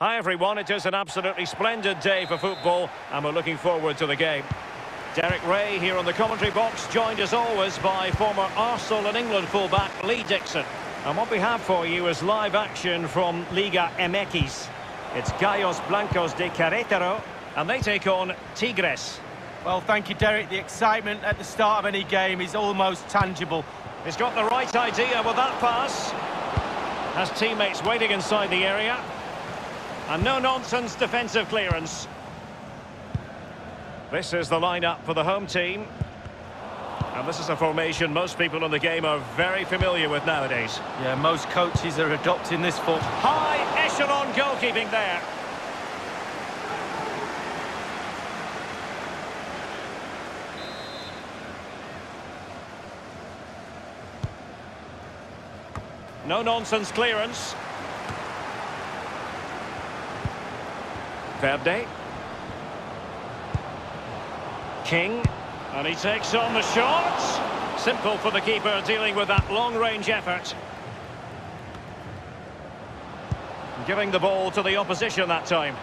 Hi everyone, it is an absolutely splendid day for football and we're looking forward to the game. Derek Rae here on the commentary box, joined as always by former Arsenal and England fullback Lee Dixon. And what we have for you is live action from Liga MX. It's Gallos Blancos de Querétaro and they take on Tigres. Well, thank you, Derek. The excitement at the start of any game is almost tangible. He's got the right idea with that pass. Has teammates waiting inside the area. And no-nonsense defensive clearance. This is the lineup for the home team. And this is a formation most people in the game are very familiar with nowadays. Yeah, most coaches are adopting this form. High echelon goalkeeping there. No-nonsense clearance. Verde. King. And he takes on the shot. Simple for the keeper dealing with that long-range effort. Giving the ball to the opposition that time.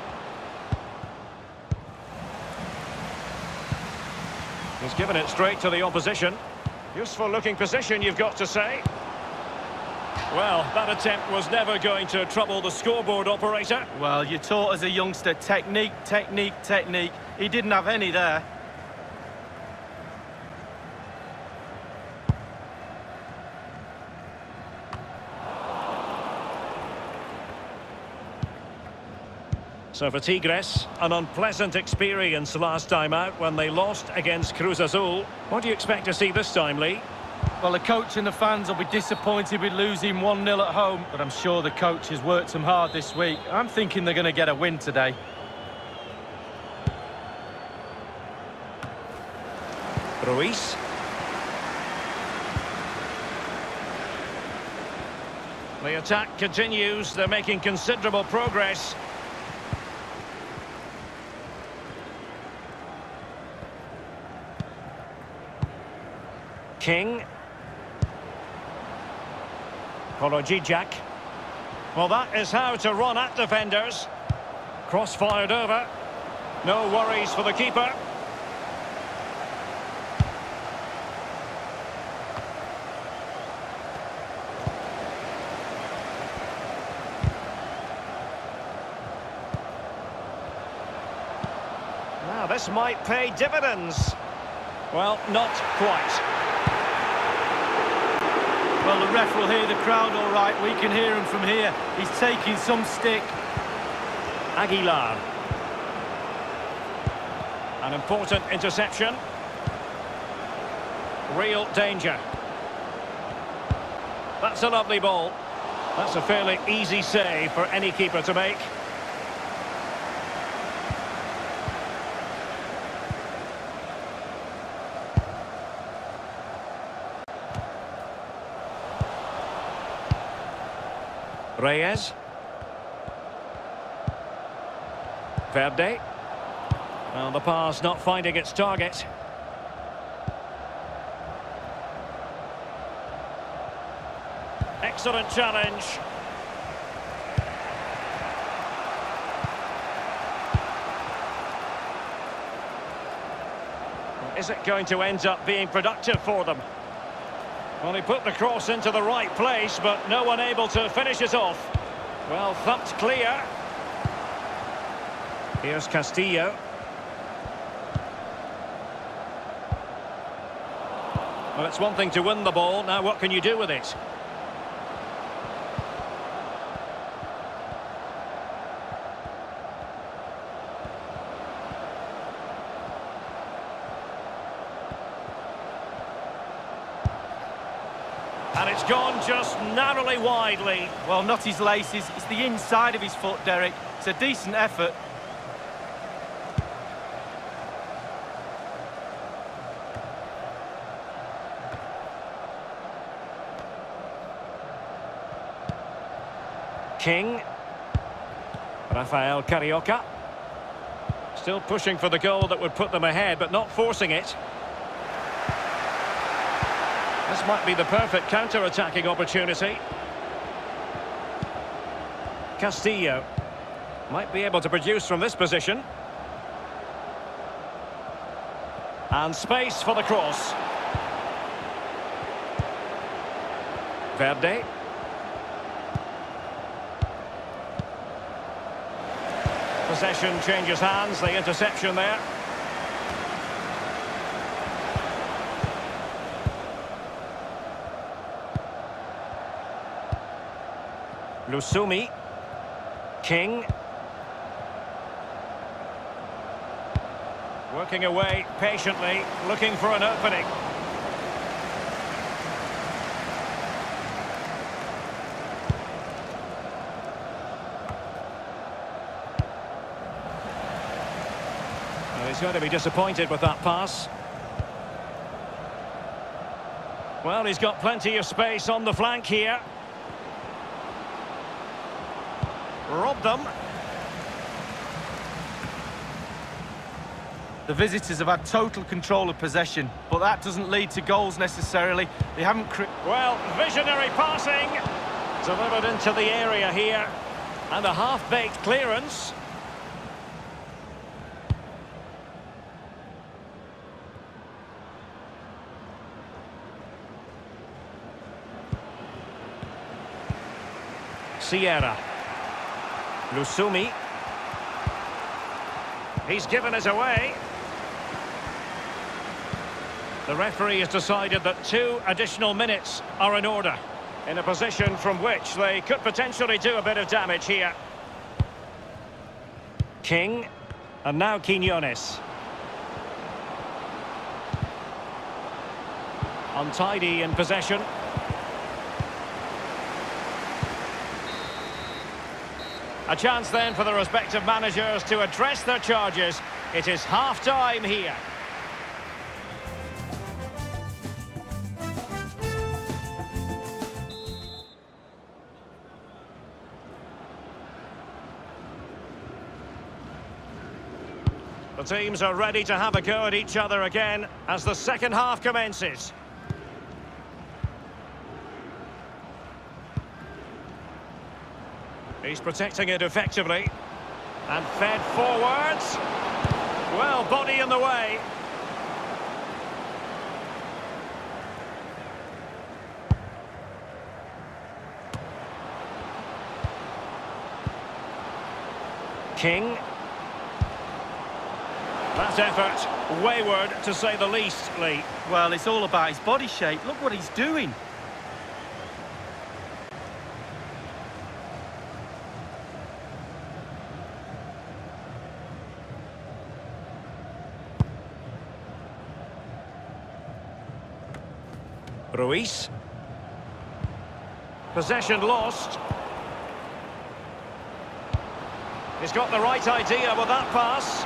He's given it straight to the opposition. Useful looking position, you've got to say. Well, that attempt was never going to trouble the scoreboard operator. Well, you're taught as a youngster technique, technique, technique. He didn't have any there. So for Tigres, an unpleasant experience last time out when they lost against Cruz Azul. What do you expect to see this time, Lee? Well, the coach and the fans will be disappointed with losing 1-0 at home, but I'm sure the coach has worked them hard this week. I'm thinking they're going to get a win today. Ruiz. The attack continues. They're making considerable progress. King. Kolodziejczak. Well, that is how to run at defenders. Cross fired over. No worries for the keeper. Now, this might pay dividends. Well, not quite. Well, the ref will hear the crowd all right. We can hear him from here. He's taking some stick. Aguilar. An important interception. Real danger. That's a lovely ball. That's a fairly easy save for any keeper to make. Reyes. Verde. Well, the pass not finding its target. Excellent challenge. Is it going to end up being productive for them? Well, he put the cross into the right place, but no one able to finish it off. Well, thumped clear. Here's Castillo. Well, it's one thing to win the ball. Now, what can you do with it? And it's gone just narrowly widely. Well, not his laces. It's the inside of his foot, Derek. It's a decent effort. King. Rafael Carioca. Still pushing for the goal that would put them ahead, but not forcing it. This might be the perfect counter-attacking opportunity. Castillo. Might be able to produce from this position. And space for the cross. Verde. Possession changes hands, the interception there. Lusumi. King. Working away patiently, looking for an opening. He's going to be disappointed with that pass. Well, he's got plenty of space on the flank here. Robbed them. The visitors have had total control of possession, but that doesn't lead to goals necessarily. They haven't... Well, visionary passing. Delivered into the area here. And a half-baked clearance. Sierra. Lusumi. He's given us away. The referee has decided that two additional minutes are in order. In a position from which they could potentially do a bit of damage here. King. And now Quinones. Untidy in possession. A chance then for the respective managers to address their charges. It is half-time here. The teams are ready to have a go at each other again as the second half commences. He's protecting it effectively. And fed forwards. Well, body in the way. King. That effort, wayward to say the least, Lee. Well, it's all about his body shape. Look what he's doing. Ruiz. Possession lost. He's got the right idea with that pass.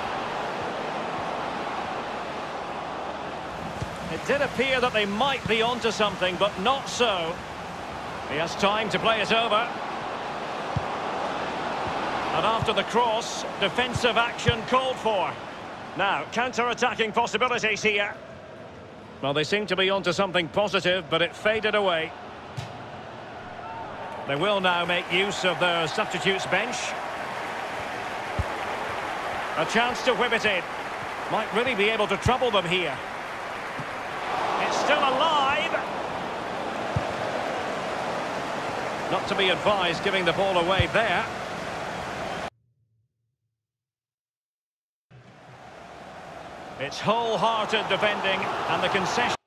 It did appear that they might be onto something, but not so. He has time to play it over. And after the cross, defensive action called for. Now, counter-attacking possibilities here. Well, they seem to be onto something positive, but it faded away. They will now make use of their substitutes bench. A chance to whip it in. Might really be able to trouble them here. It's still alive. Not to be advised giving the ball away there. It's wholehearted defending and the concession.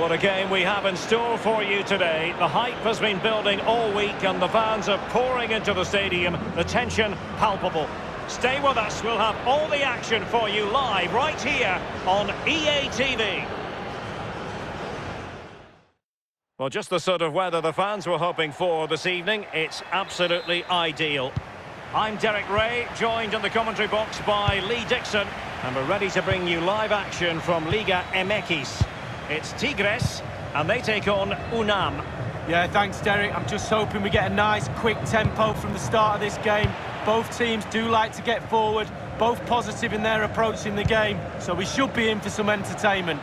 What a game we have in store for you today. The hype has been building all week and the fans are pouring into the stadium. The tension palpable. Stay with us. We'll have all the action for you live right here on EA TV. Well, just the sort of weather the fans were hoping for this evening. It's absolutely ideal. I'm Derek Rae, joined in the commentary box by Lee Dixon, and we're ready to bring you live action from Liga MX. It's Tigres, and they take on UNAM. Yeah, thanks, Derek. I'm just hoping we get a nice, quick tempo from the start of this game. Both teams do like to get forward, both positive in their approach in the game, so we should be in for some entertainment.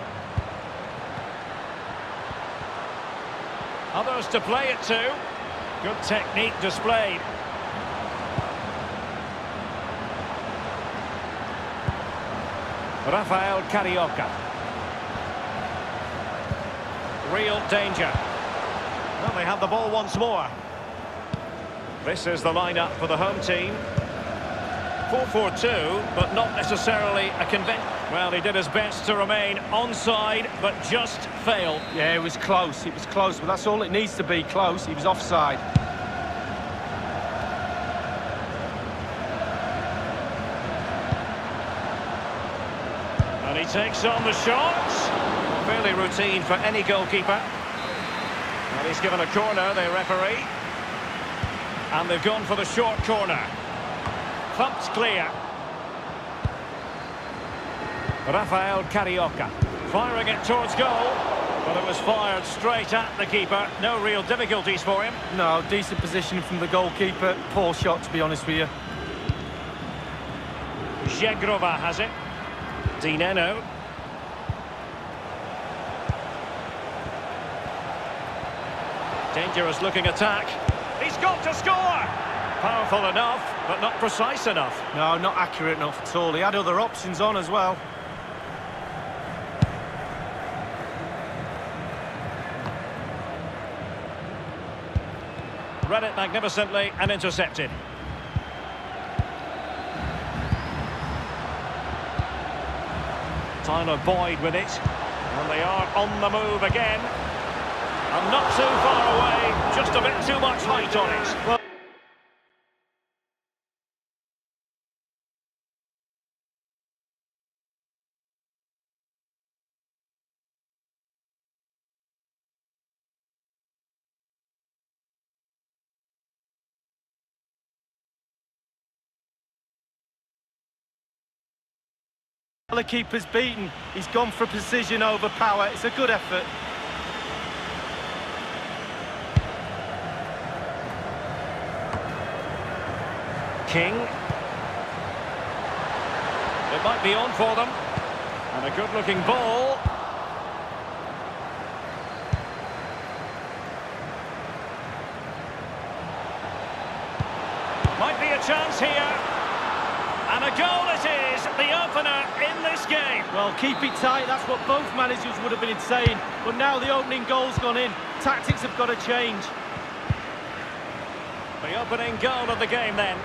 Others to play it to. Good technique displayed. Rafael Carioca. Real danger. Well, they have the ball once more. This is the lineup for the home team. 4-4-2, but not necessarily a convention. Well, he did his best to remain onside, but just failed. Yeah, it was close. It was close, but that's all it needs to be, close. He was offside. And he takes on the shots. Fairly routine for any goalkeeper. And he's given a corner, the referee. And they've gone for the short corner. Thumped clear. Rafael Carioca firing it towards goal. But it was fired straight at the keeper. No real difficulties for him. No, decent position from the goalkeeper. Poor shot, to be honest with you. Zhegrova has it. Dinenno. Dangerous looking attack. He's got to score! Powerful enough, but not precise enough. No, not accurate enough at all. He had other options on as well. Read it magnificently and intercepted. Tyler Boyd with it. And they are on the move again. And not too far away, just a bit too much height on it. Well The keeper's beaten. He's gone for precision over power. It's a good effort. King. It might be on for them. And a good-looking ball. Might be a chance here. And a goal it is, the opener in this game. Well, keep it tight. That's what both managers would have been saying. But now the opening goal's gone in. Tactics have got to change. The opening goal of the game then.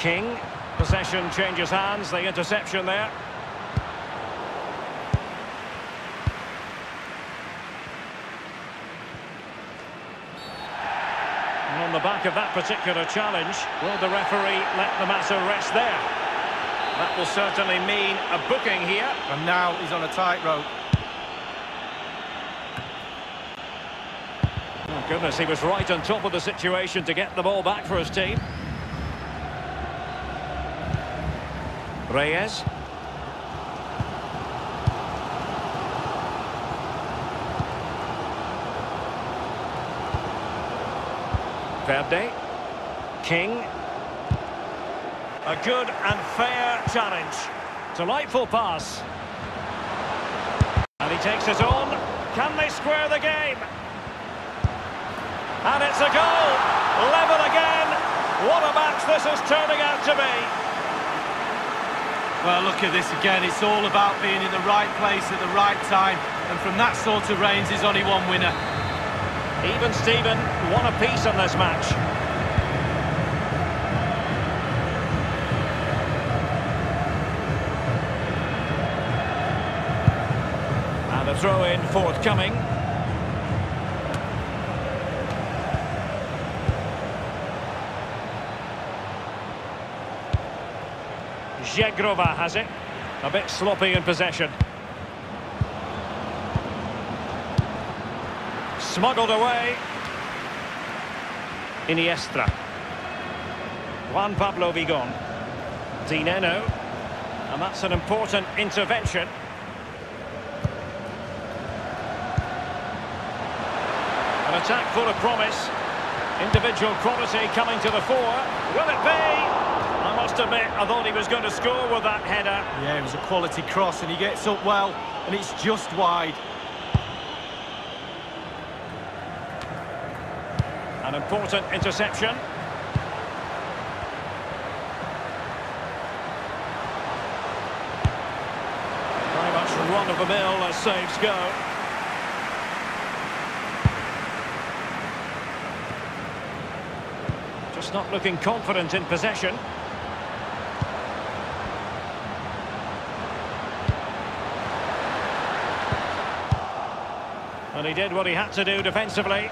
King. Possession changes hands. The interception there. And on the back of that particular challenge, will the referee let the matter rest there? That will certainly mean a booking here. And now he's on a tightrope. Oh, goodness, he was right on top of the situation to get the ball back for his team. Reyes. Verde. King. A good and fair challenge. Delightful pass. And he takes it on. Can they square the game? And it's a goal. Level again. What a match this is turning out to be. Well, look at this again. It's all about being in the right place at the right time. And from that sort of range, there's only one winner. Even Steven, a piece on this match. And a throw-in forthcoming. Zhegrova has it. A bit sloppy in possession. Smuggled away. Iniestra. Juan Pablo Vigón. Dinenno. And that's an important intervention. An attack full of promise. Individual quality coming to the fore. Will it be? I must admit, I thought he was going to score with that header. Yeah, it was a quality cross and he gets up well and it's just wide. An important interception. Very much run-of-the-mill as saves go. Just not looking confident in possession. And he did what he had to do defensively.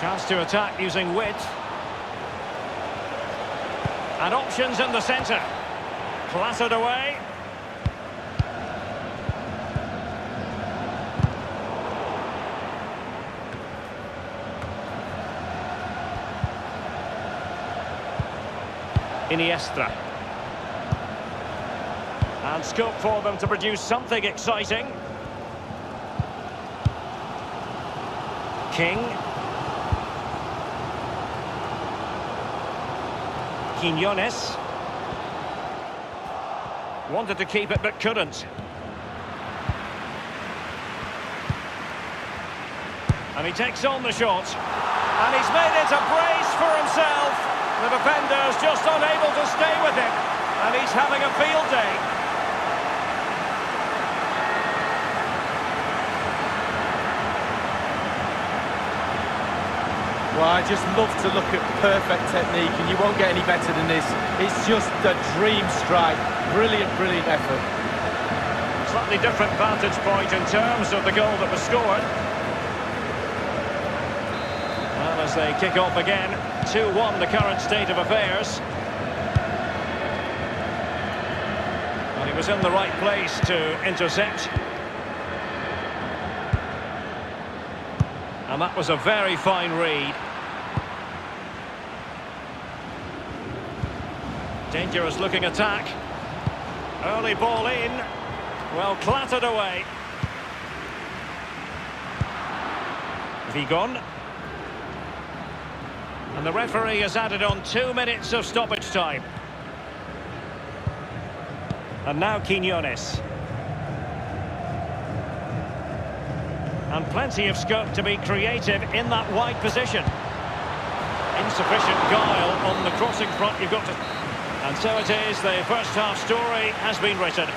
Chance to attack using width. And options in the centre. Clattered away. Iniestra. And scope for them to produce something exciting. King. Quinones. Wanted to keep it but couldn't. And he takes on the shot. And he's made it a brace for himself. The defender's just unable to stay with him. And he's having a field day. Well, I just love to look at perfect technique, and you won't get any better than this. It's just a dream strike. Brilliant, brilliant effort. Slightly different vantage point in terms of the goal that was scored. Well, as they kick off again, 2-1 the current state of affairs. Well, he was in the right place to intercept. And that was a very fine read. Dangerous looking attack. Early ball in. Well clattered away. Vigón. And the referee has added on two minutes of stoppage time. And now Quinones. And plenty of scope to be creative in that wide position. Insufficient guile on the crossing front. You've got to and so it is, the first half story has been written.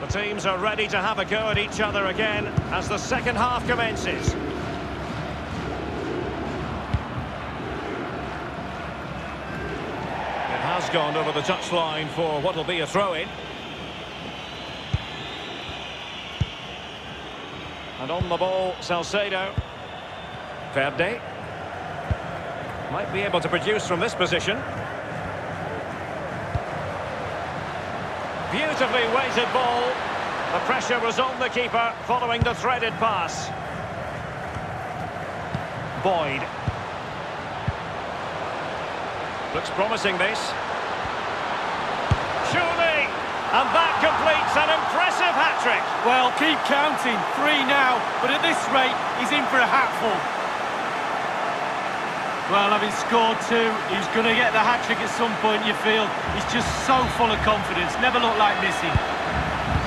The teams are ready to have a go at each other again as the second half commences. Gone over the touchline for what will be a throw-in. And on the ball, Salcedo. Verde. Might be able to produce from this position. Beautifully weighted ball. The pressure was on the keeper following the threaded pass. Boyd. Looks promising this. And that completes an impressive hat-trick. Well, keep counting. Three now. But at this rate, he's in for a hatful. Well, having scored two, he's going to get the hat-trick at some point, you feel. He's just so full of confidence. Never looked like missing.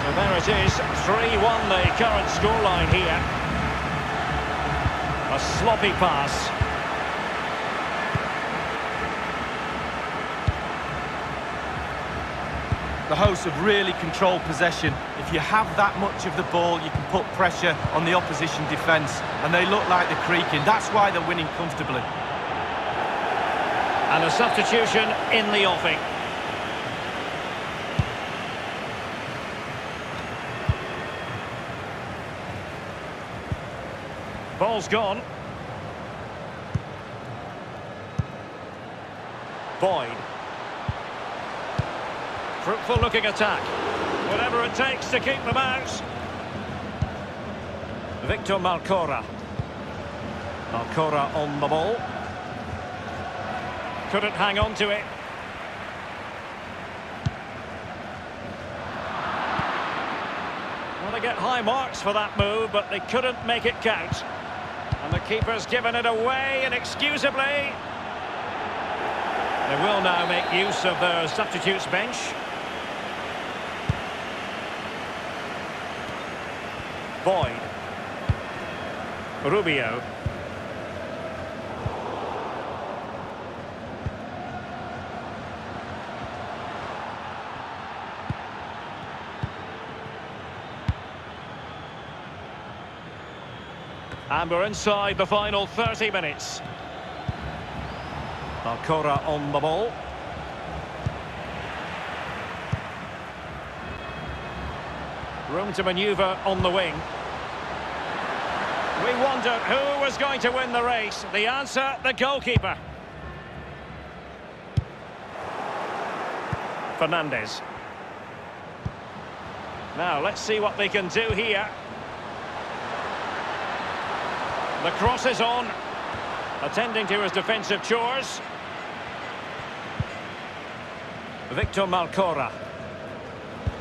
So there it is. 3-1 the current scoreline here. A sloppy pass. The hosts have really controlled possession. If you have that much of the ball, you can put pressure on the opposition defence, and they look like they're creaking. That's why they're winning comfortably. And a substitution in the offing. Ball's gone. Boyd. Fruitful looking attack. Whatever it takes to keep them out. Victor Malcorra. Malcorra on the ball. Couldn't hang on to it. Well, they get high marks for that move, but they couldn't make it count. And the keeper's given it away inexcusably. They will now make use of their substitutes bench. Boyd. Rubio. And we're inside the final 30 minutes. Alcora on the ball. Room to manoeuvre on the wing. We wondered who was going to win the race. The answer, the goalkeeper. Fernandez. Now, let's see what they can do here. The cross is on. Attending to his defensive chores. Victor Malcorra.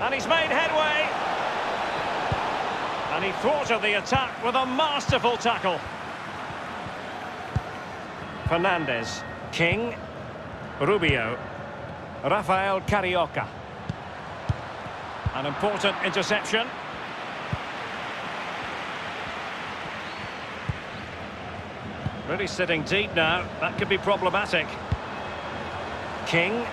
And he's made headway. And he thwarted the attack with a masterful tackle. Fernandez. King. Rubio. Rafael Carioca. An important interception. Really sitting deep now. That could be problematic. King.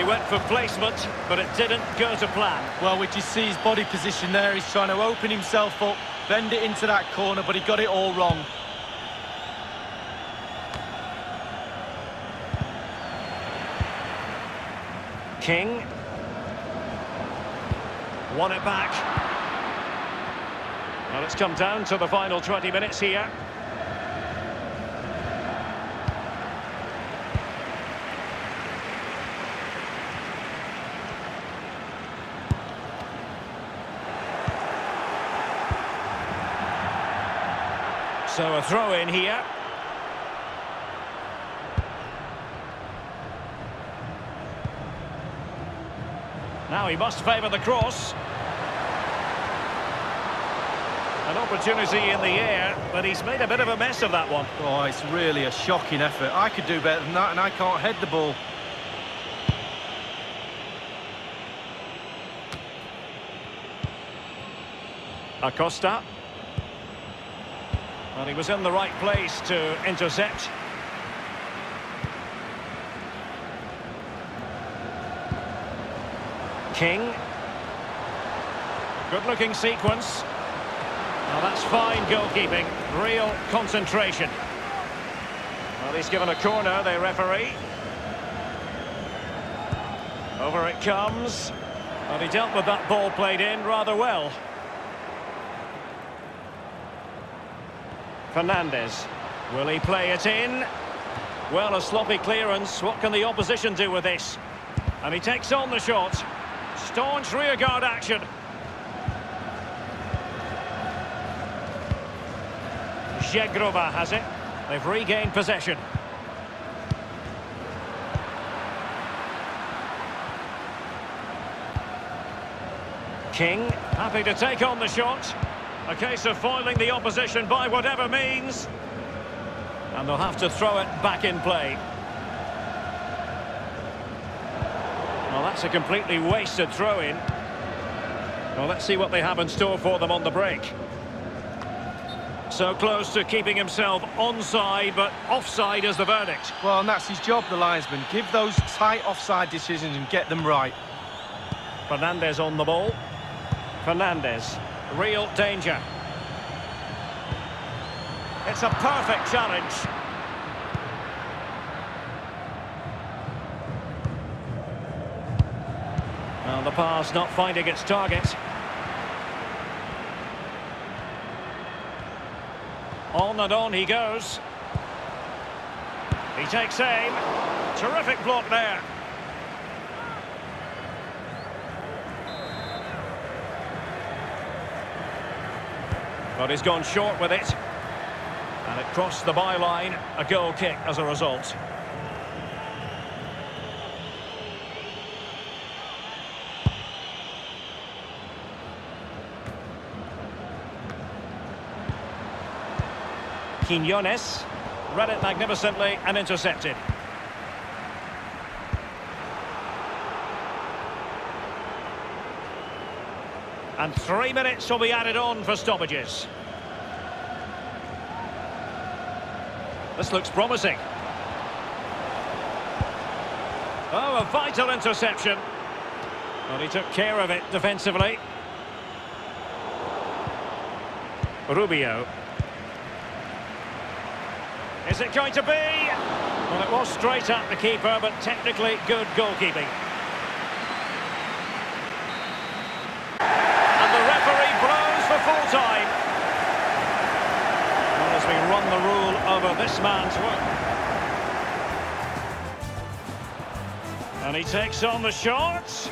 He went for placement, but it didn't go to plan. Well, we just see his body position there. He's trying to open himself up, bend it into that corner, but he got it all wrong. King. Won it back. Well, it's come down to the final 20 minutes here. So a throw in here. Now he must favour the cross. An opportunity in the air, but he's made a bit of a mess of that one. Oh, it's really a shocking effort. I could do better than that, and I can't head the ball. Acosta. Well, he was in the right place to intercept. King. Good-looking sequence. Now that's fine goalkeeping. Real concentration. Well, he's given a corner, the referee. Over it comes. And he dealt with that ball played in rather well. Fernandez. Will he play it in? Well, a sloppy clearance. What can the opposition do with this? And he takes on the shot. Staunch rearguard action. Zhegrova has it. They've regained possession. King, happy to take on the shot. A case of foiling the opposition by whatever means. And they'll have to throw it back in play. Well, that's a completely wasted throw-in. Well, let's see what they have in store for them on the break. So close to keeping himself onside, but offside is the verdict. Well, and that's his job, the linesman. Give those tight offside decisions and get them right. Fernandez on the ball. Fernandez, real danger. It's a perfect challenge. Well, the pass not finding its target. On and on he goes. He takes aim. Terrific block there. But he's gone short with it. And it crossed the byline. A goal kick as a result. Quinones read it magnificently and intercepted. And three minutes will be added on for stoppages. This looks promising. Oh, a vital interception. Well, he took care of it defensively. Rubio. Is it going to be? Well, it was straight at the keeper, but technically good goalkeeping. And the referee blows for full time. Well, as we run the rule over this man's work. And he takes on the shots.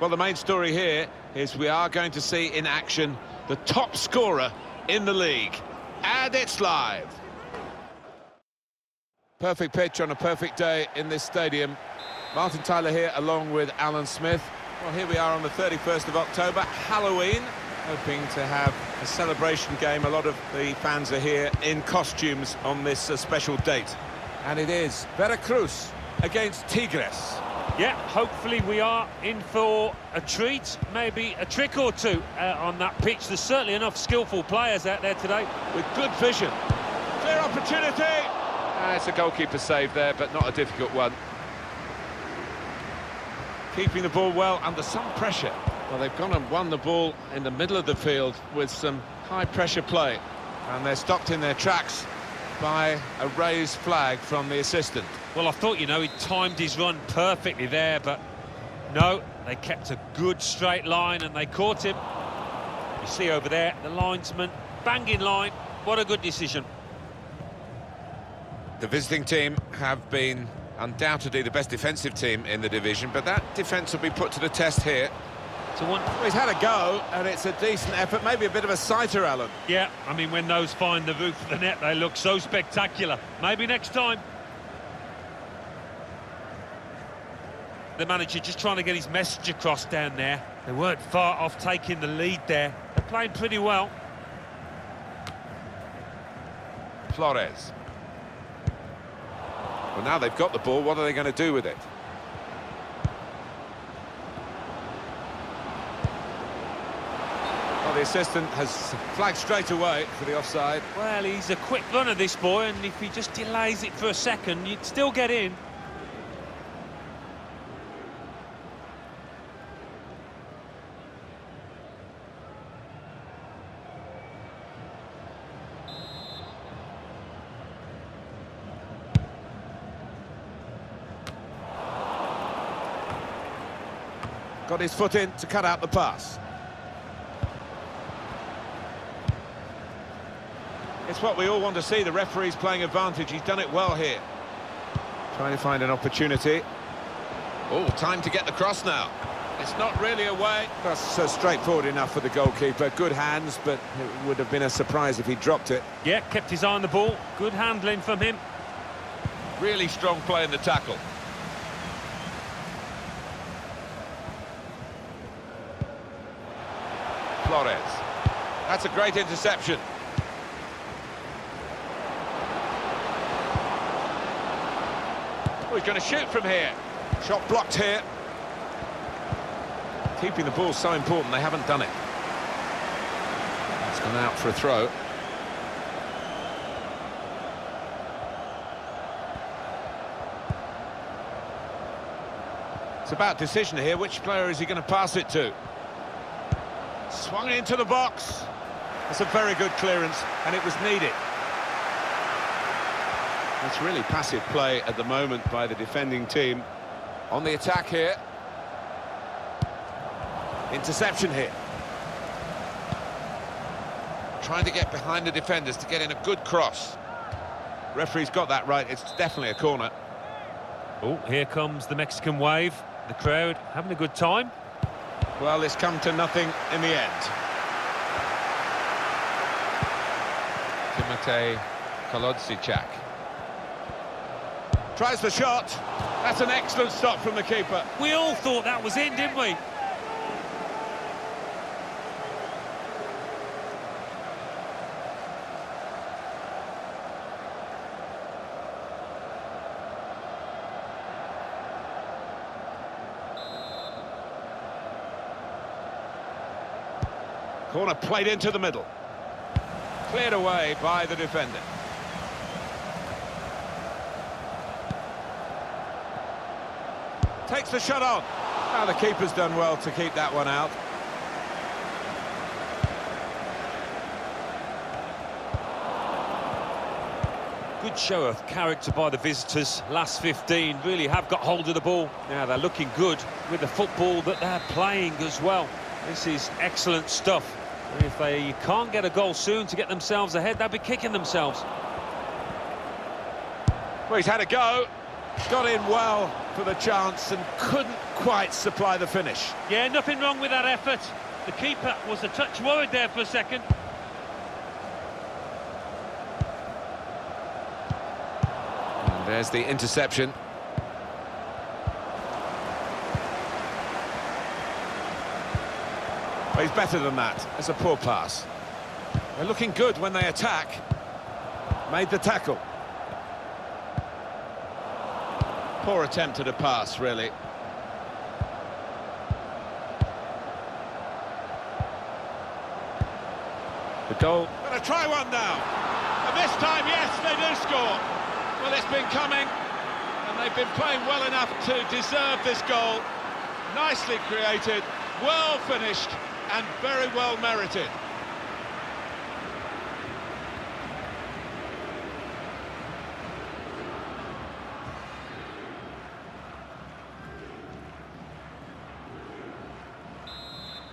Well, the main story here is we are going to see in action the top scorer in the league. And it's live. Perfect pitch on a perfect day in this stadium. Martin Tyler here along with Alan Smith. Well, here we are on the 31st of October, Halloween, hoping to have a celebration game. A lot of the fans are here in costumes on this uh, special date. And it is Veracruz against Tigres. Yeah, hopefully we are in for a treat, maybe a trick or two uh, on that pitch. There's certainly enough skillful players out there today. With good vision. Clear opportunity! Ah, it's a goalkeeper save there, but not a difficult one. Keeping the ball well under some pressure. Well, they've gone and won the ball in the middle of the field with some high-pressure play. And they're stopped in their tracks by a raised flag from the assistant. Well, I thought, you know, he timed his run perfectly there, but no, they kept a good straight line and they caught him. You see over there, the linesman, banging line. What a good decision. The visiting team have been undoubtedly the best defensive team in the division, but that defence will be put to the test here. So one... Well, he's had a go, and it's a decent effort, maybe a bit of a sighter, Alan. Yeah, I mean, when those find the roof of the net, they look so spectacular. Maybe next time. The manager just trying to get his message across down there. They weren't far off taking the lead there. They're playing pretty well. Flores. Well, now they've got the ball, what are they going to do with it? The assistant has flagged straight away for the offside. Well, he's a quick runner, this boy, and if he just delays it for a second, you'd still get in. Got his foot in to cut out the pass. It's what we all want to see, the referee's playing advantage. He's done it well here. Trying to find an opportunity. Oh, time to get the cross now. It's not really away. That's uh, straightforward enough for the goalkeeper. Good hands, but it would have been a surprise if he dropped it. Yeah, kept his eye on the ball. Good handling from him. Really strong play in the tackle. Flores. That's a great interception. He's going to shoot from here. Shot blocked here. Keeping the ball so important, they haven't done it. It's gone out for a throw. It's about decision here. Which player is he going to pass it to? Swung into the box. It's a very good clearance, and it was needed. It's really passive play at the moment by the defending team. On the attack here. Interception here. Trying to get behind the defenders to get in a good cross. Referee's got that right. It's definitely a corner. Oh, here comes the Mexican wave. The crowd having a good time. Well, it's come to nothing in the end. Timotei Kolodziejczak. Tries the shot. That's an excellent stop from the keeper. We all thought that was in, didn't we? Corner played into the middle. Cleared away by the defender. Takes the shot on. Now the keeper's done well to keep that one out. Good show of character by the visitors. Last 15 really have got hold of the ball. Now they're looking good with the football that they're playing as well. This is excellent stuff. And if they can't get a goal soon to get themselves ahead, they'll be kicking themselves. Well, he's had a go. Got in well for the chance and couldn't quite supply the finish. Yeah, nothing wrong with that effort. The keeper was a touch worried there for a second. And there's the interception. But he's better than that. It's a poor pass. They're looking good when they attack. Made the tackle. Poor attempt at a pass, really. The goal. Going to try one now. And this time, yes, they do score. Well, it's been coming, and they've been playing well enough to deserve this goal. Nicely created, well finished, and very well merited.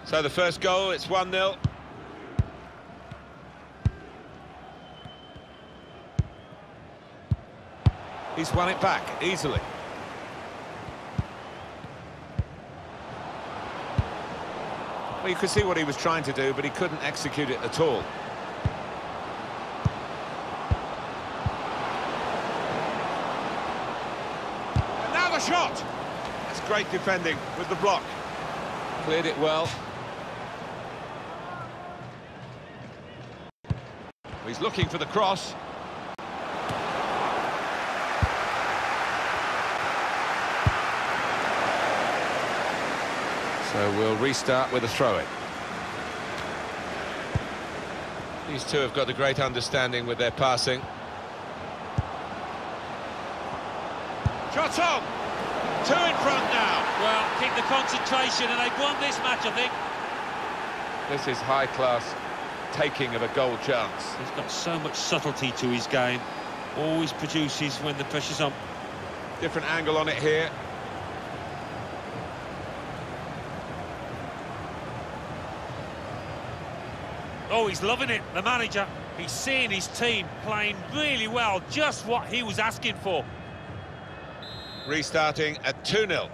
So the first goal, it's 1-0. He's won it back easily. Well, you could see what he was trying to do, but he couldn't execute it at all. The shot! That's great defending with the block. Cleared it well. He's looking for the cross. So we'll restart with a throw-in. These two have got a great understanding with their passing. Shots on! Two in front now. Well, keep the concentration and they've won this match, I think. This is high-class taking of a goal chance. He's got so much subtlety to his game. Always produces when the pressure's on. Different angle on it here. Oh, he's loving it, the manager. He's seeing his team playing really well, just what he was asking for. Restarting at 2-0.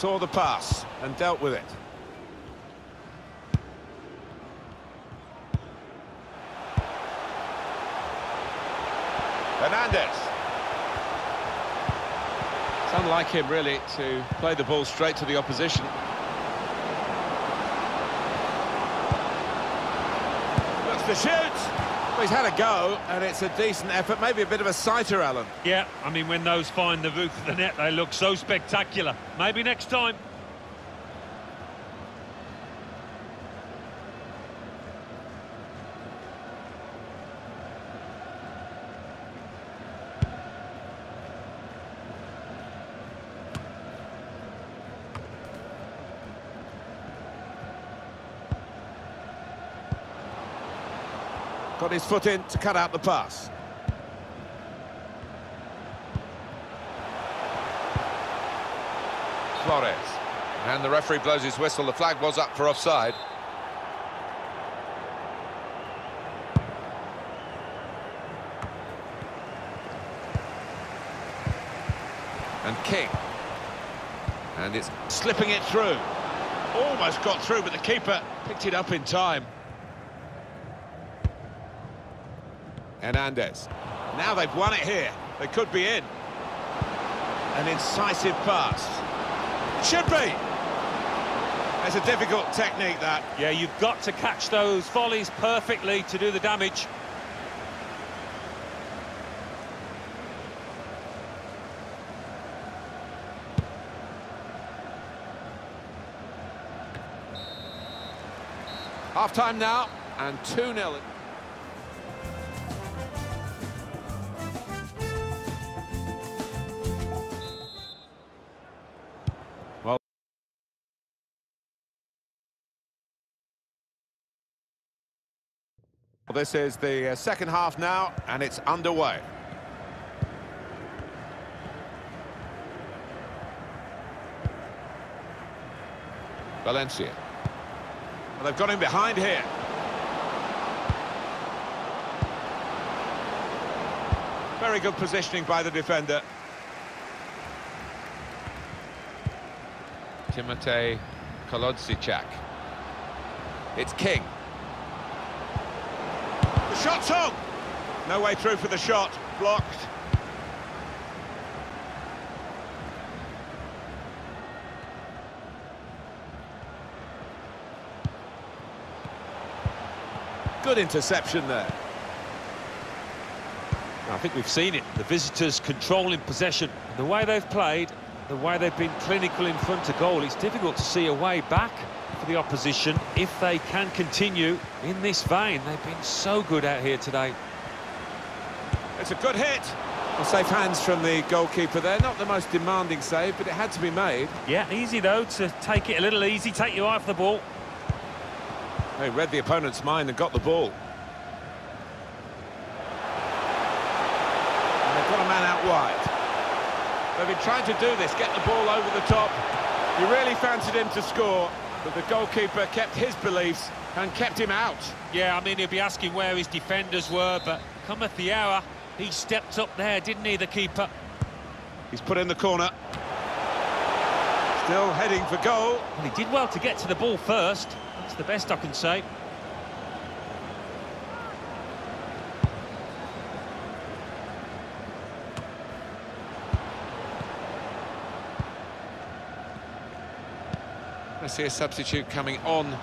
Saw the pass and dealt with it. Hernandez. It's unlike him, really, to play the ball straight to the opposition. Looks to shoot. Well, he's had a go, and it's a decent effort. Maybe a bit of a sighter, Alan. Yeah, I mean, when those find the roof of the net, they look so spectacular. Maybe next time. Got his foot in to cut out the pass. Flores. And the referee blows his whistle. The flag was up for offside. And King. And it's slipping it through. Almost got through, but the keeper picked it up in time. Hernandez. Now they've won it here. They could be in. An incisive pass. Should be. It's a difficult technique, that. Yeah, you've got to catch those volleys perfectly to do the damage. Half-time now, and 2-0. this is the uh, second half now, and it's underway. Valencia. Well, they've got him behind here. Very good positioning by the defender. Timotei Kolodziejczak. It's King. The shot's on! No way through for the shot. Blocked. Good interception there. I think we've seen it. The visitors controlling possession. The way they've played, the way they've been clinical in front of goal, it's difficult to see a way back for the opposition if they can continue in this vein. They've been so good out here today. It's a good hit. Well, safe hands from the goalkeeper there. Not the most demanding save, but it had to be made. Yeah, easy though to take it a little easy, take you off the ball. They read the opponent's mind and got the ball. And they've got a man out wide. They've been trying to do this, get the ball over the top. He really fancied him to score, but the goalkeeper kept his beliefs and kept him out. Yeah, I mean, he'll be asking where his defenders were, but cometh the hour. He stepped up there, didn't he, the keeper? He's put in the corner. Still heading for goal. Well, he did well to get to the ball first. That's the best I can say. See a substitute coming on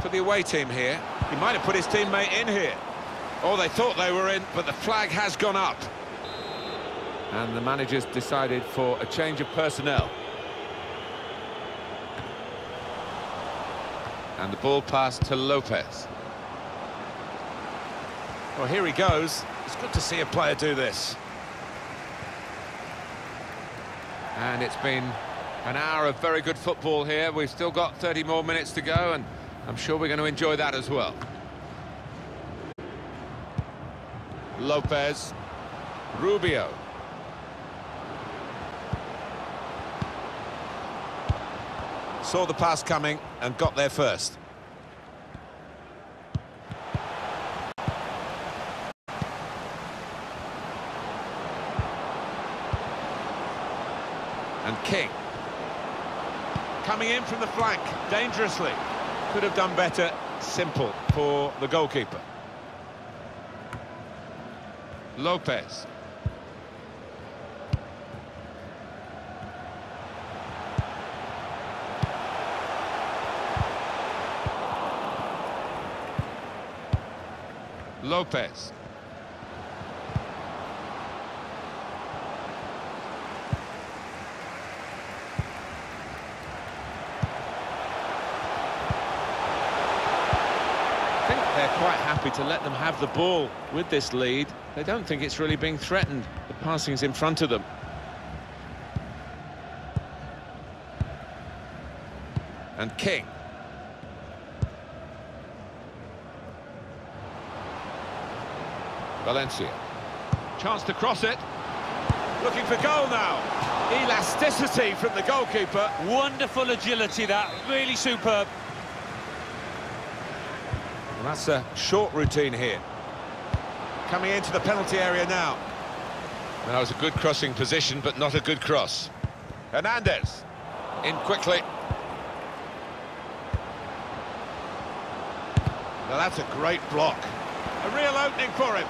for the away team here. He might have put his teammate in here. Oh, they thought they were in, but the flag has gone up. And the manager's decided for a change of personnel. And the ball passed to Lopez. Well, here he goes. It's good to see a player do this. And it's been an hour of very good football here. We've still got 30 more minutes to go, and I'm sure we're going to enjoy that as well. Lopez. Rubio. Saw the pass coming and got there first. And King. Coming in from the flank, dangerously. Could have done better. Simple for the goalkeeper. Lopez. Lopez. Quite happy to let them have the ball with this lead. They don't think it's really being threatened. The passing's in front of them. And King. Valencia. Chance to cross it. Looking for goal now. Elasticity from the goalkeeper. Wonderful agility, that. Really superb. Well, that's a short routine here. Coming into the penalty area now. That was a good crossing position, but not a good cross. Hernandez. In quickly. Now that's a great block. A real opening for him.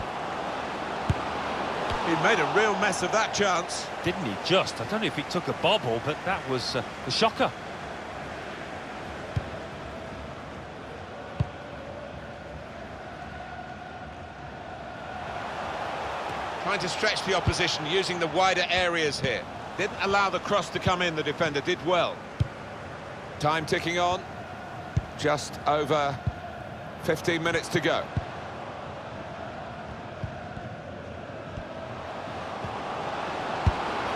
He made a real mess of that chance. Didn't he just? I don't know if he took a bobble, but that was uh, a shocker. Trying to stretch the opposition using the wider areas here. Didn't allow the cross to come in, the defender did well. Time ticking on. Just over 15 minutes to go.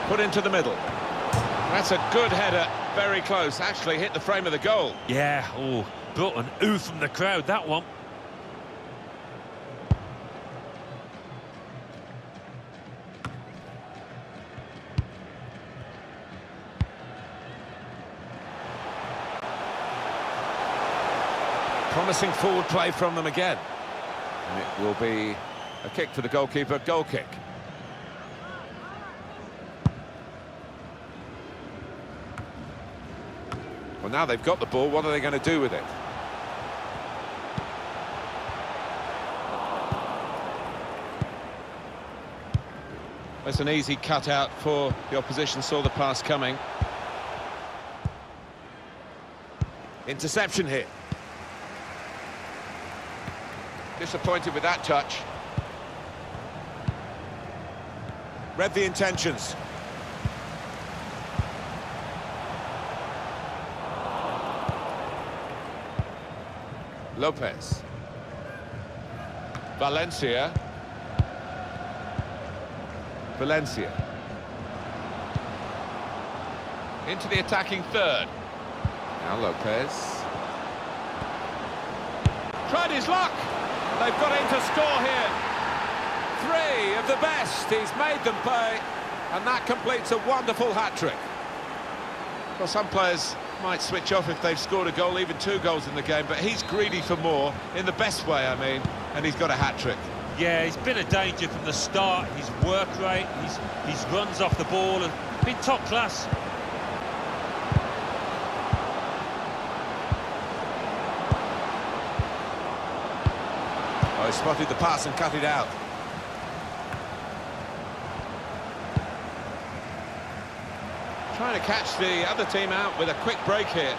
Put into the middle. That's a good header, very close. Actually hit the frame of the goal. Yeah, oh, brought an ooh from the crowd, that one. promising forward play from them again. And it will be a kick for the goalkeeper, goal kick. Well, now they've got the ball, what are they going to do with it? That's an easy cutout for the opposition, saw the pass coming. Interception here. Disappointed with that touch. Read the intentions. Lopez. Valencia. Valencia. Into the attacking third. Now Lopez. Tried his luck. They've got in to score here. Three of the best. He's made them pay. And that completes a wonderful hat-trick. Well, some players might switch off if they've scored a goal, even two goals in the game, but he's greedy for more, in the best way, I mean, and he's got a hat-trick. Yeah, he's been a danger from the start. His work rate, his, his runs off the ball, and been top class. Spotted the pass and cut it out. Trying to catch the other team out with a quick break here.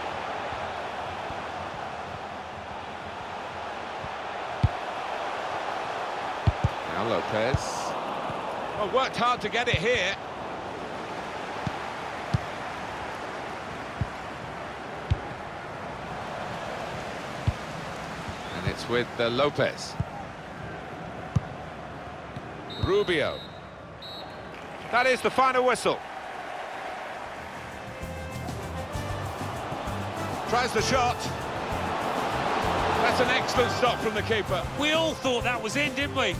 Now Lopez. Well, worked hard to get it here. And it's with uh, Lopez. Rubio. That is the final whistle. Tries the shot. That's an excellent stop from the keeper. We all thought that was in, didn't we?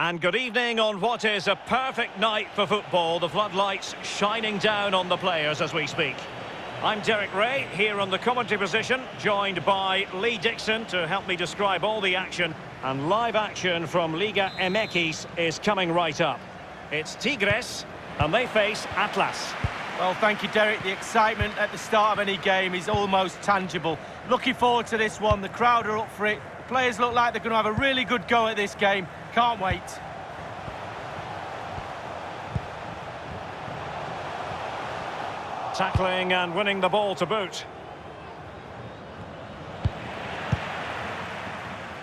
And good evening on what is a perfect night for football. The floodlights shining down on the players as we speak. I'm Derek Rae, here on the commentary position, joined by Lee Dixon to help me describe all the action. And live action from Liga MX is coming right up. It's Tigres, and they face Atlas. Well, thank you, Derek. The excitement at the start of any game is almost tangible. Looking forward to this one. The crowd are up for it. The players look like they're going to have a really good go at this game. Can't wait. Tackling and winning the ball to boot.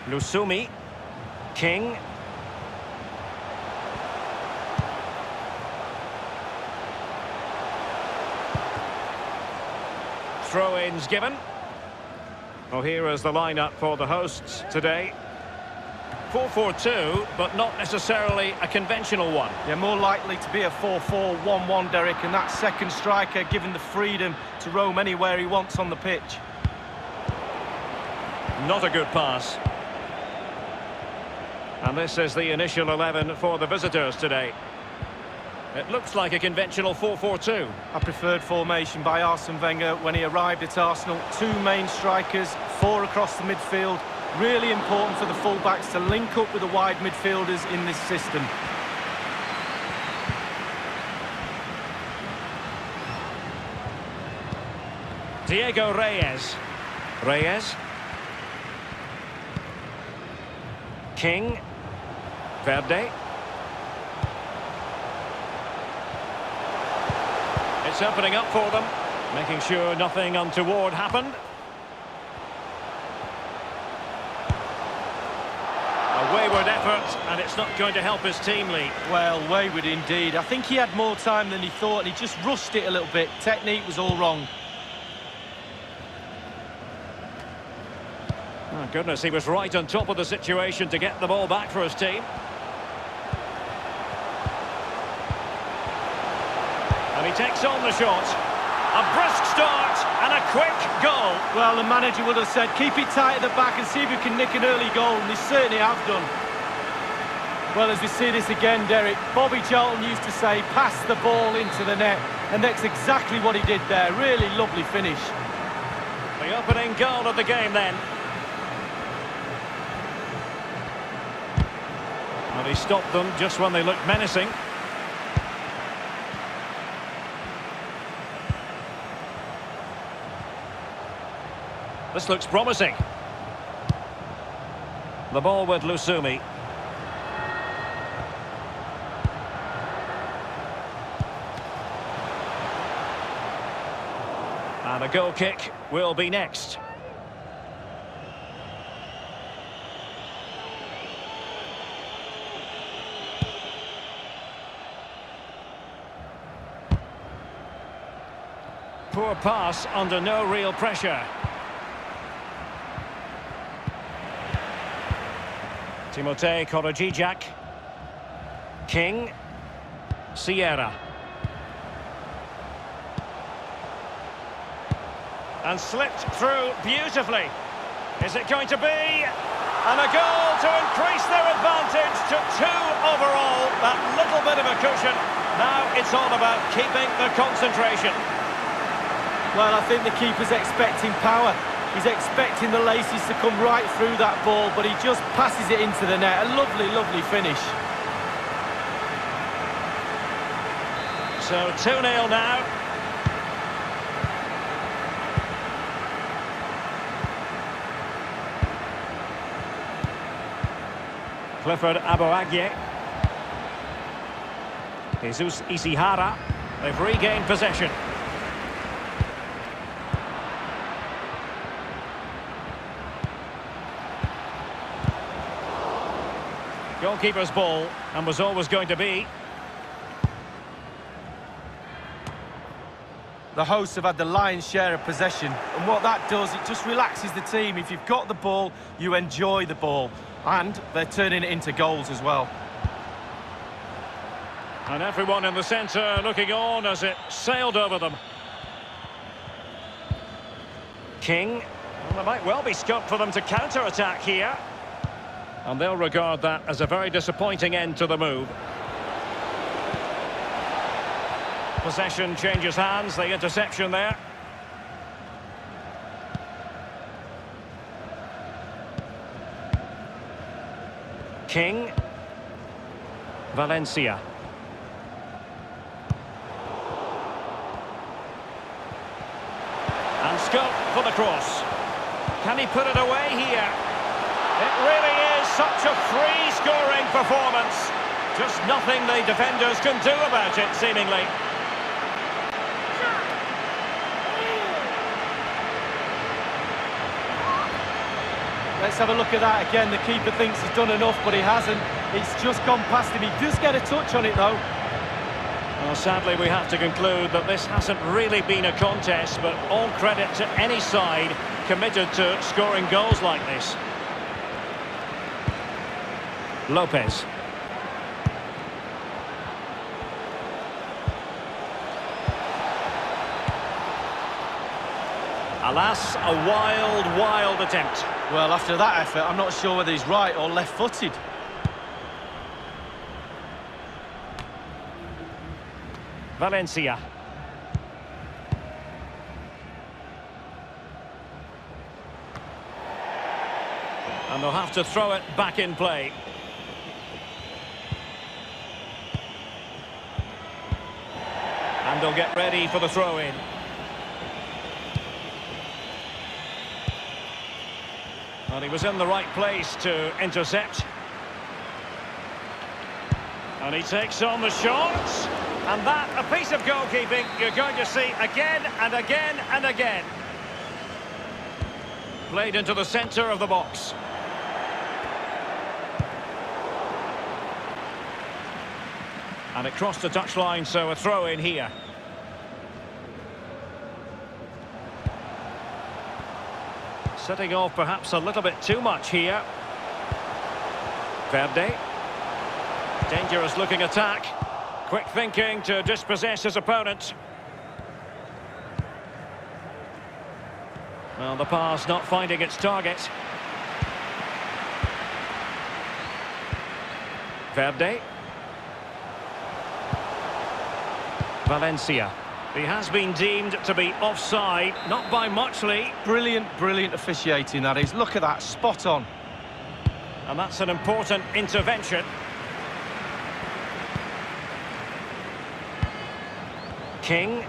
Lusumi. King. Throw-ins given. Well, here is the lineup for the hosts today. 4-4-2, but not necessarily a conventional one. Yeah, more likely to be a 4-4-1-1, Derek, and that second striker given the freedom to roam anywhere he wants on the pitch. Not a good pass. And this is the initial 11 for the visitors today. It looks like a conventional 4-4-2. A preferred formation by Arsene Wenger when he arrived at Arsenal. Two main strikers, four across the midfield. Really important for the fullbacks to link up with the wide midfielders in this system. Diego Reyes. Reyes. King. Verde. It's opening up for them, making sure nothing untoward happened. A wayward effort, and it's not going to help his team, Lee. Well, wayward indeed. I think he had more time than he thought, and he just rushed it a little bit. Technique was all wrong. Oh, goodness, he was right on top of the situation to get the ball back for his team. And he takes on the shot. A brisk start and a quick goal. Well, the manager would have said, keep it tight at the back and see if you can nick an early goal, and they certainly have done. Well, as we see this again, Derek, Bobby Charlton used to say, pass the ball into the net, and that's exactly what he did there. Really lovely finish. The opening goal of the game then. And he stopped them just when they looked menacing. This looks promising. The ball with Lusumi. And a goal kick will be next. Poor pass under no real pressure. Timotei Kolodziejczak. King. Sierra. And slipped through beautifully. Is it going to be? And a goal to increase their advantage to two overall. That little bit of a cushion. Now it's all about keeping the concentration. Well, I think the keeper's expecting power. He's expecting the laces to come right through that ball, but he just passes it into the net. A lovely, lovely finish. So 2-0 now. Clifford Aboagye. Jesus Isijara. They've regained possession. Goalkeeper's ball, and was always going to be. The hosts have had the lion's share of possession, and what that does, it just relaxes the team. If you've got the ball, you enjoy the ball, and they're turning it into goals as well. And everyone in the centre looking on as it sailed over them. King. Well, there might well be scope for them to counter-attack here. And they'll regard that as a very disappointing end to the move. Possession changes hands, the interception there. King. Valencia. And scope for the cross. Can he put it away here? It really is such a free-scoring performance. Just nothing the defenders can do about it, seemingly. Let's have a look at that again. The keeper thinks he's done enough, but he hasn't. It's just gone past him. He does get a touch on it, though. Well, sadly, we have to conclude that this hasn't really been a contest, but all credit to any side committed to scoring goals like this. Lopez. Alas, a wild, wild attempt. Well, after that effort, I'm not sure whether he's right or left-footed. Valencia. And they'll have to throw it back in play. And they'll get ready for the throw-in. And he was in the right place to intercept. And he takes on the shots. And that, a piece of goalkeeping you're going to see again and again and again. Played into the centre of the box. And it crossed the touchline, so a throw in here. Setting off perhaps a little bit too much here. Verde. Dangerous looking attack. Quick thinking to dispossess his opponent. Well, the pass not finding its target. Verde. Valencia. He has been deemed to be offside, not by much, Lee. Brilliant, brilliant officiating, that is. Look at that, spot on. And that's an important intervention. King.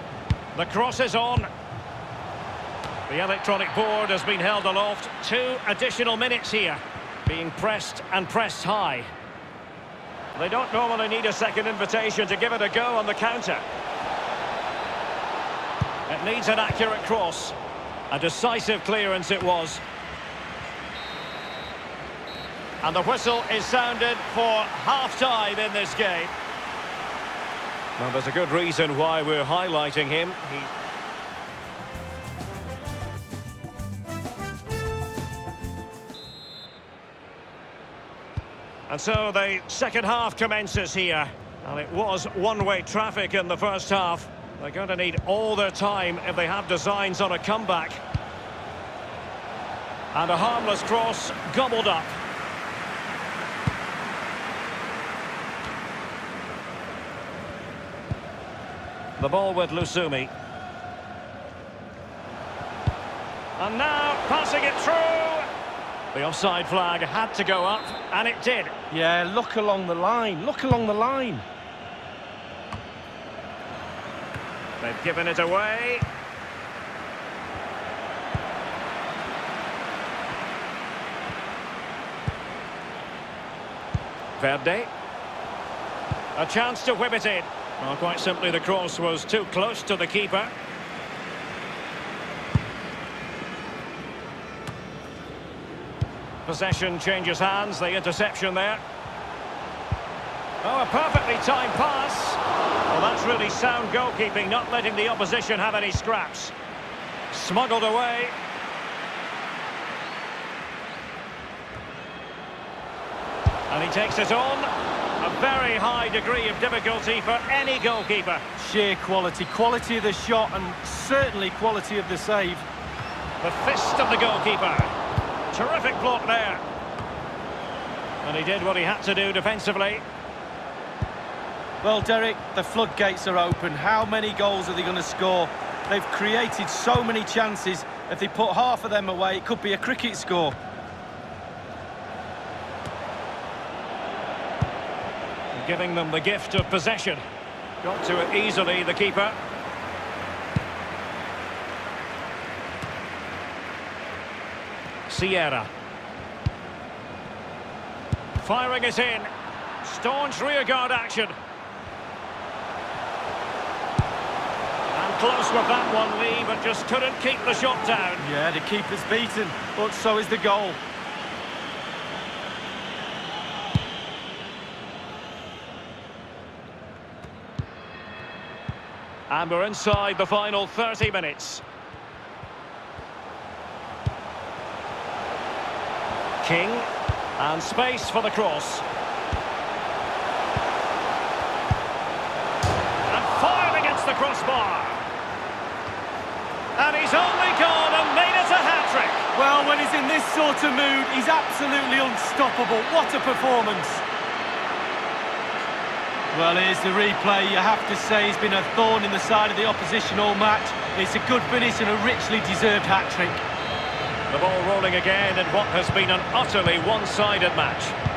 The cross is on. The electronic board has been held aloft. Two additional minutes here. Being pressed and pressed high. They don't normally need a second invitation to give it a go on the counter. It needs an accurate cross. A decisive clearance it was. And the whistle is sounded for half-time in this game. Well, there's a good reason why we're highlighting him. He... And so the second half commences here. And it was one-way traffic in the first half. They're going to need all their time if they have designs on a comeback. And a harmless cross gobbled up. The ball with Lusumi. And now passing it through. The offside flag had to go up, and it did. Yeah, look along the line. Look along the line. They've given it away. Verde. A chance to whip it in. Well, quite simply, the cross was too close to the keeper. Possession changes hands, the interception there. Oh, a perfectly timed pass. Well, that's really sound goalkeeping, not letting the opposition have any scraps. Smuggled away. And he takes it on. A very high degree of difficulty for any goalkeeper. Sheer quality. Quality of the shot and certainly quality of the save. The fist of the goalkeeper. Terrific block there. And he did what he had to do defensively. Well, Derek, the floodgates are open. How many goals are they going to score? They've created so many chances. If they put half of them away, it could be a cricket score. Giving them the gift of possession. Got to it easily, the keeper. Sierra. Firing it in. Staunch rearguard action. Close with that one, Lee, but just couldn't keep the shot down. Yeah, the keeper's beaten, but so is the goal. And we're inside the final 30 minutes. King. And space for the cross. And fired against the crossbar. And he's only gone and made it a hat-trick. Well, when he's in this sort of mood, he's absolutely unstoppable. What a performance. Well, here's the replay. You have to say he's been a thorn in the side of the opposition all match. It's a good finish and a richly deserved hat-trick. The ball rolling again in what has been an utterly one-sided match.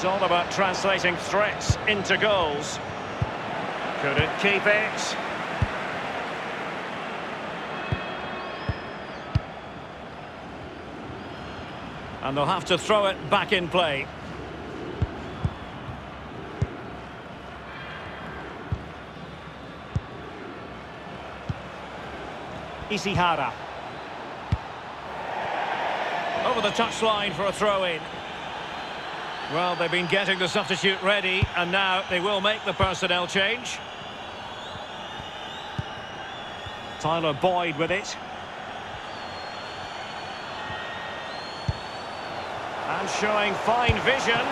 It's all about translating threats into goals. Could it keep it. And they'll have to throw it back in play. Isijara. Over the touchline for a throw-in. Well, they've been getting the substitute ready, and now they will make the personnel change. Tyler Boyd with it. And showing fine vision.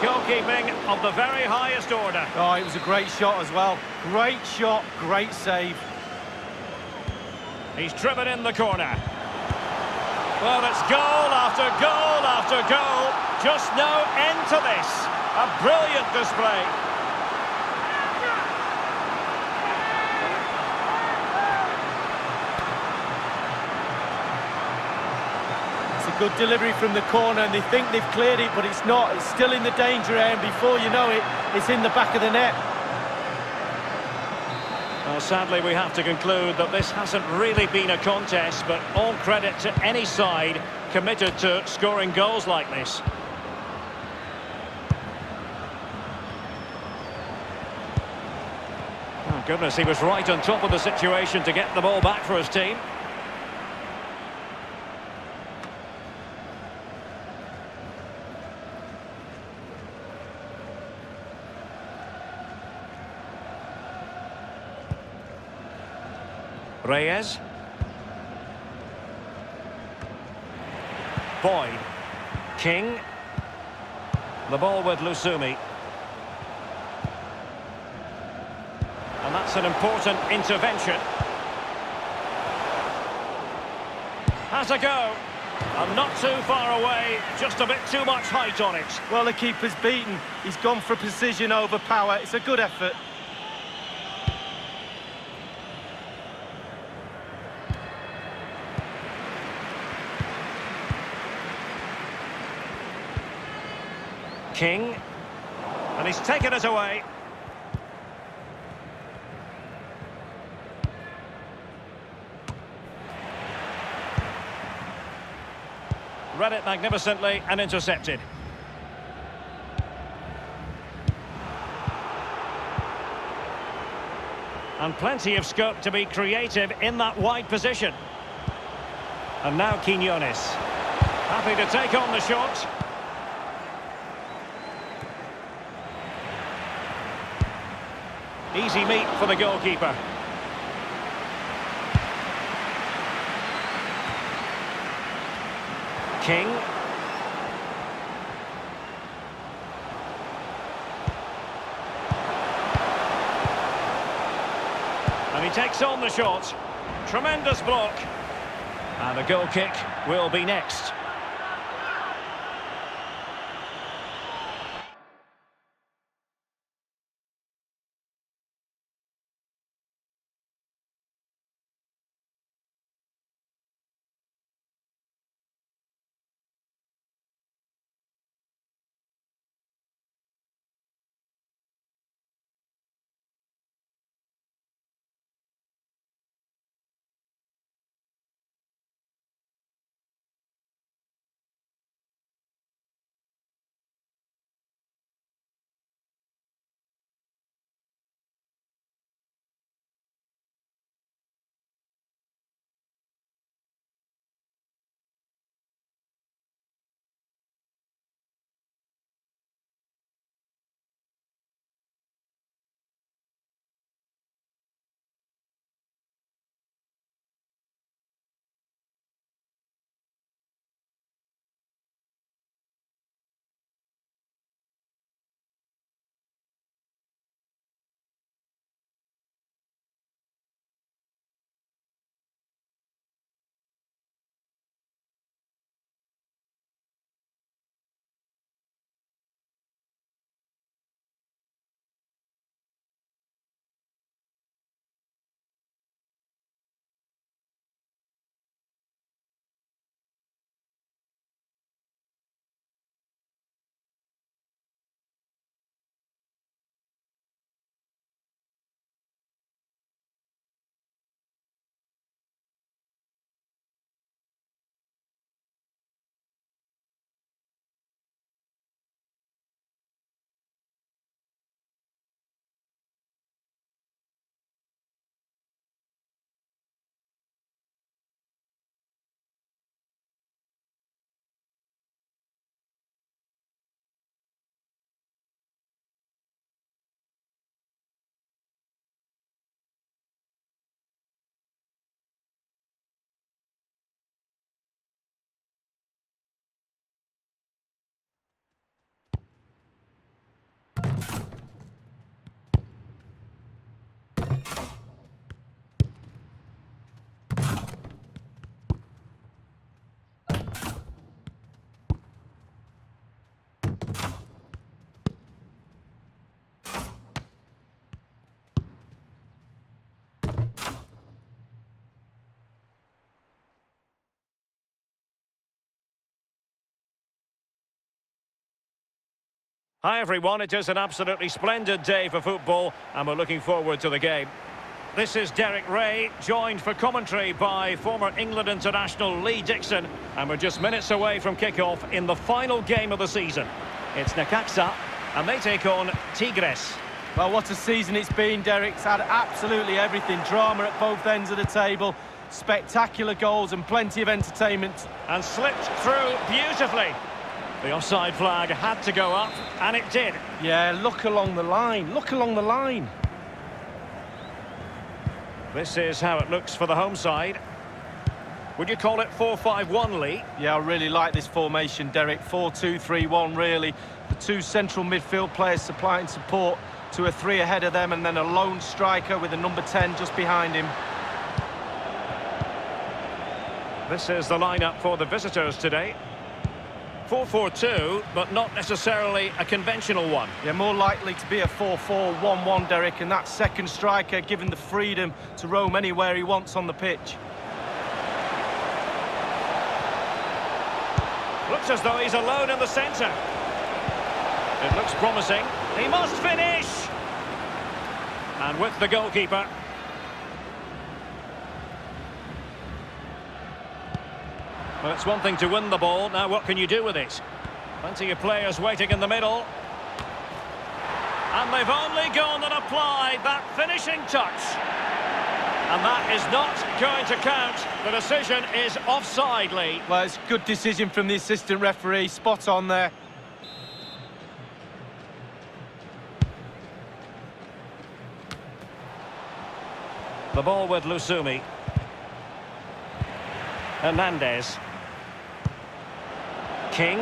Goalkeeping of the very highest order. Oh, it was a great shot as well. Great shot, great save. He's driven in the corner. Well, it's goal after goal after goal. Just no end to this. A brilliant display. It's a good delivery from the corner and they think they've cleared it, but it's not. It's still in the danger area and before you know it, it's in the back of the net. Well, sadly, we have to conclude that this hasn't really been a contest, but all credit to any side committed to scoring goals like this. Oh, goodness, he was right on top of the situation to get the ball back for his team. Reyes. Boyd. King. The ball with Lusumi. And that's an important intervention. Has a go. And not too far away, just a bit too much height on it. Well, the keeper's beaten. He's gone for precision over power. It's a good effort. King. And he's taken it away. Read it magnificently and intercepted. And plenty of scope to be creative in that wide position. And now Quinones. Happy to take on the shot. Easy meet for the goalkeeper. King. And he takes on the shot. Tremendous block. And the goal kick will be next. Hi everyone, it is an absolutely splendid day for football and we're looking forward to the game. This is Derek Rae, joined for commentary by former England international Lee Dixon and we're just minutes away from kick-off in the final game of the season. It's Necaxa and they take on Tigres. Well, what a season it's been, Derek's had absolutely everything. Drama at both ends of the table, spectacular goals and plenty of entertainment. And slipped through beautifully. The offside flag had to go up, and it did. Yeah, look along the line, look along the line. This is how it looks for the home side. Would you call it 4-5-1, Lee? Yeah, I really like this formation, Derek. 4-2-3-1, really. The two central midfield players supplying support to a three ahead of them, and then a lone striker with a number 10 just behind him. This is the lineup for the visitors today. 4-4-2, but not necessarily a conventional one. Yeah, more likely to be a 4-4-1-1, Derek, and that second striker given the freedom to roam anywhere he wants on the pitch. Looks as though he's alone in the centre. It looks promising. He must finish! And with the goalkeeper, Well, it's one thing to win the ball. Now, what can you do with it? Plenty of players waiting in the middle. And they've only gone and applied that finishing touch. And that is not going to count. The decision is offside, Lee. Well, it's a good decision from the assistant referee. Spot on there. The ball with Lusumi. Hernandez. King.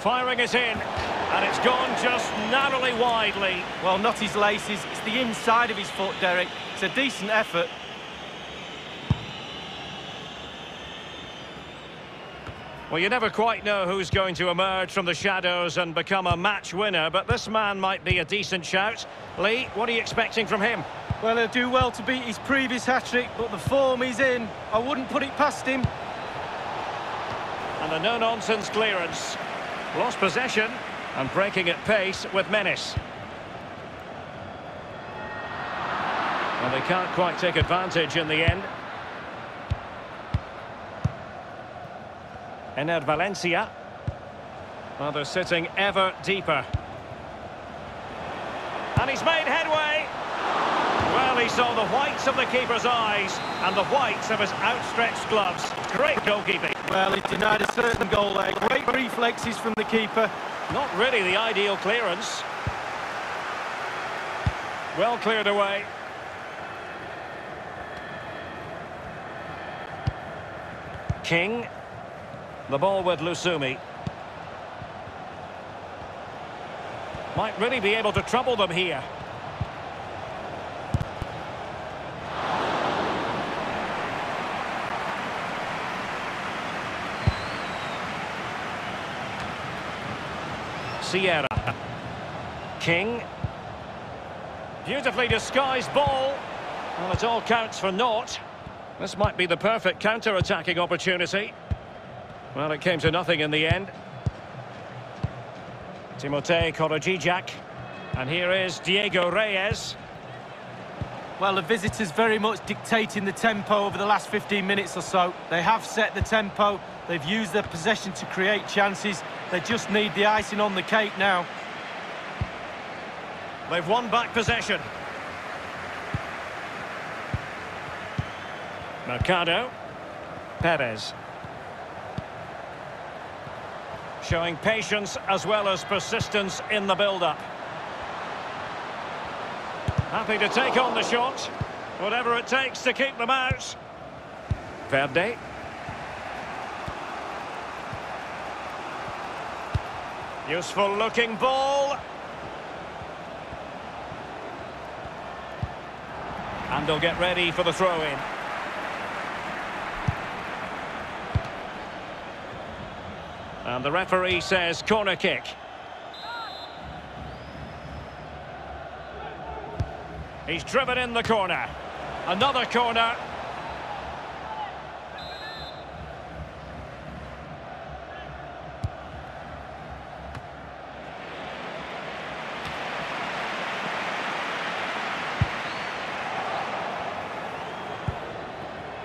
Firing it in. And it's gone just narrowly widely. Well, not his laces, it's the inside of his foot, Derek. It's a decent effort. Well, you never quite know who's going to emerge from the shadows and become a match winner, but this man might be a decent shout. Lee, what are you expecting from him? Well, he'll do well to beat his previous hat-trick, but the form he's in, I wouldn't put it past him. And a no-nonsense clearance. Lost possession and breaking at pace with menace. Well, they can't quite take advantage in the end. Enner Valencia. Well, they're sitting ever deeper. And he's made headway. Well, he saw the whites of the keeper's eyes and the whites of his outstretched gloves. Great goalkeeping. Well, he denied a certain goal there. Great reflexes from the keeper. Not really the ideal clearance. Well cleared away. King. The ball with Lusumi. Might really be able to trouble them here. Sierra. King. Beautifully disguised ball. Well, it all counts for naught. This might be the perfect counter-attacking opportunity. Well, it came to nothing in the end. Timothée Kolodziejczak. And here is Diego Reyes. Well, the visitors very much dictating the tempo over the last 15 minutes or so. They have set the tempo. They've used their possession to create chances. They just need the icing on the cake now. They've won back possession. Mercado. Perez. Showing patience as well as persistence in the build-up. Happy to take on the shot. Whatever it takes to keep them out. Verde. Useful looking ball. And they'll get ready for the throw-in. And the referee says corner kick. He's driven in the corner. Another corner.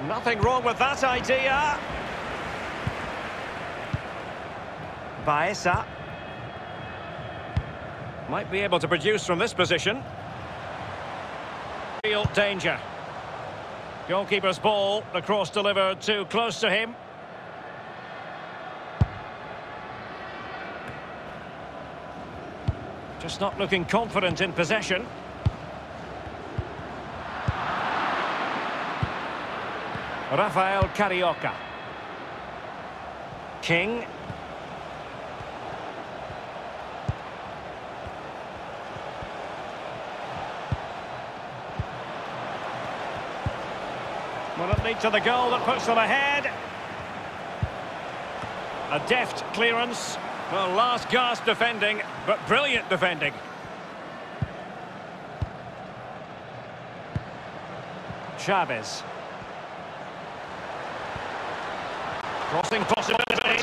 Nothing wrong with that idea. Baeza. Might be able to produce from this position. Real danger. Goalkeeper's ball, the cross delivered too close to him. Just not looking confident in possession. Rafael Carioca. King. To the goal that puts them ahead? A deft clearance. Well, last gasp defending, but brilliant defending. Chavez. Crossing possibilities.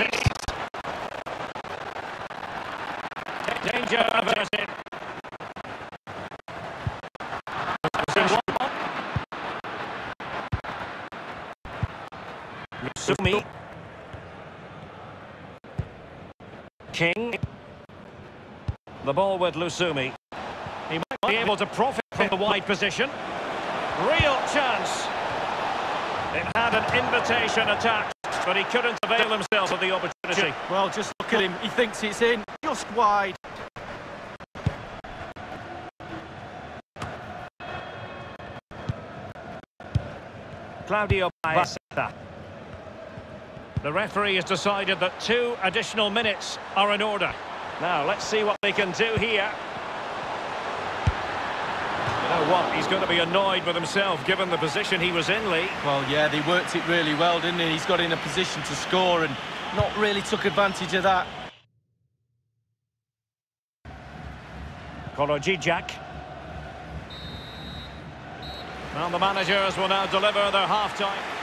Danger averted. King. The ball with Lusumi. He might be able to profit from the wide position. Real chance. It had an invitation attached, but he couldn't avail himself of the opportunity. Well, just look at him. He thinks it's in. Just wide. Claudio Baeza. The referee has decided that two additional minutes are in order. Now, let's see what they can do here. You know what? He's going to be annoyed with himself, given the position he was in, Lee. Well, yeah, they worked it really well, didn't he? He's got in a position to score and not really took advantage of that. Kolodziejczak. Well, the managers will now deliver their half-time.